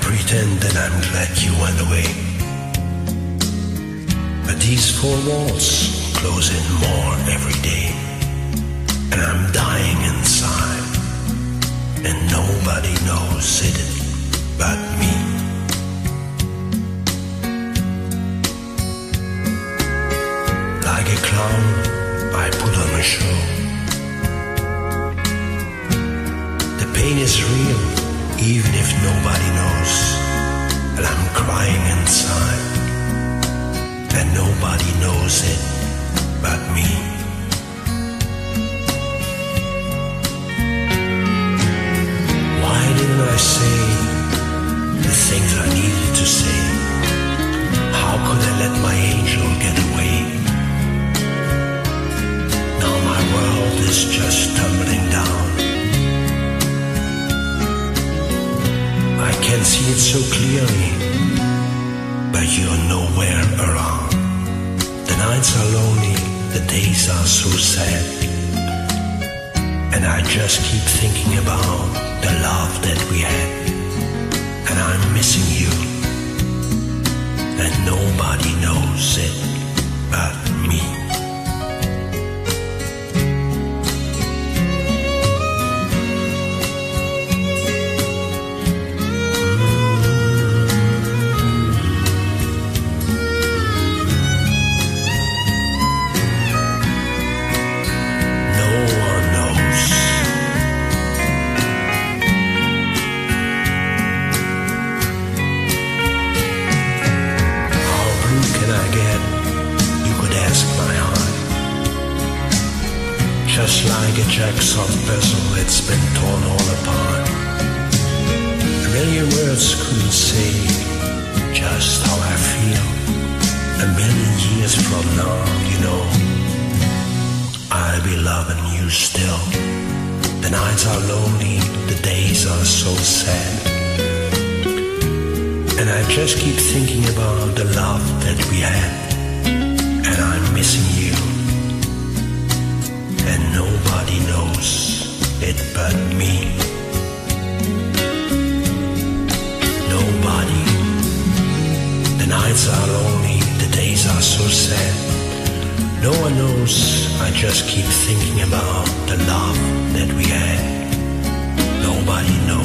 pretend that I'm glad you went away. But these four walls close in more every day. And I'm dying inside. And nobody knows it but me. Like a clown, I put on a show. The pain is real, even if nobody knows. And I'm crying inside, and nobody knows it can see it so clearly, but you're nowhere around. The nights are lonely, the days are so sad. And I just keep thinking about the love that we had. And I'm missing you. And nobody knows it Just like a jacksoft vessel, it's been torn all apart. A million words couldn't say just how I feel. A million years from now, you know, I'll be loving you still. The nights are lonely, the days are so sad. And I just keep thinking about the love that we had. And I'm missing you. Nights are lonely, the days are so sad. No one knows, I just keep thinking about the love that we had. Nobody knows.